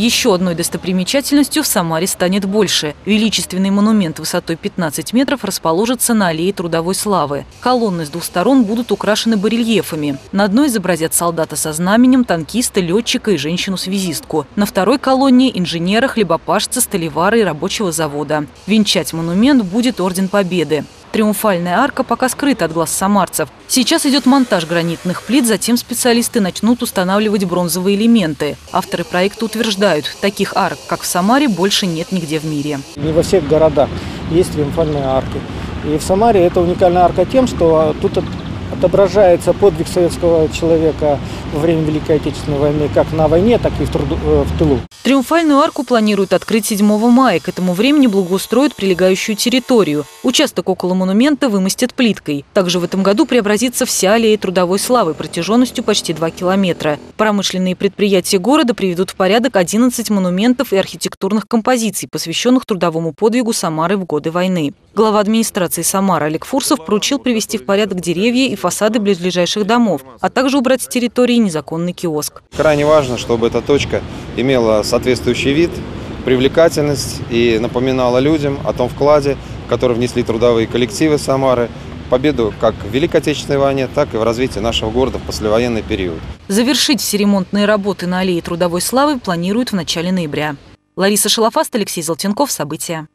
Еще одной достопримечательностью в Самаре станет больше. Величественный монумент высотой 15 метров расположится на аллее Трудовой Славы. Колонны с двух сторон будут украшены барельефами. На одной изобразят солдата со знаменем, танкиста, летчика и женщину-связистку. На второй колонне – инженера, хлебопашца, столевара и рабочего завода. Венчать монумент будет Орден Победы. Триумфальная арка пока скрыта от глаз самарцев. Сейчас идет монтаж гранитных плит, затем специалисты начнут устанавливать бронзовые элементы. Авторы проекта утверждают, таких арок, как в Самаре, больше нет нигде в мире. Не во всех городах есть триумфальные арки. И в Самаре это уникальная арка тем, что тут отображается подвиг советского человека во время Великой Отечественной войны как на войне, так и в, труду, э, в тылу. Триумфальную арку планируют открыть 7 мая. К этому времени благоустроят прилегающую территорию. Участок около монумента вымостят плиткой. Также в этом году преобразится вся аллея трудовой славы протяженностью почти 2 километра. Промышленные предприятия города приведут в порядок 11 монументов и архитектурных композиций, посвященных трудовому подвигу Самары в годы войны. Глава администрации Самары Олег Фурсов поручил привести в порядок деревья и фасады близлежащих домов, а также убрать с территории незаконный киоск. Крайне важно, чтобы эта точка имела соответствующий вид, привлекательность и напоминала людям о том вкладе, который внесли трудовые коллективы Самары, победу как в Великой Отечественной войне, так и в развитии нашего города в послевоенный период. Завершить все ремонтные работы на аллее Трудовой Славы планируют в начале ноября. Лариса Шалафаст, Алексей Золотенков. События.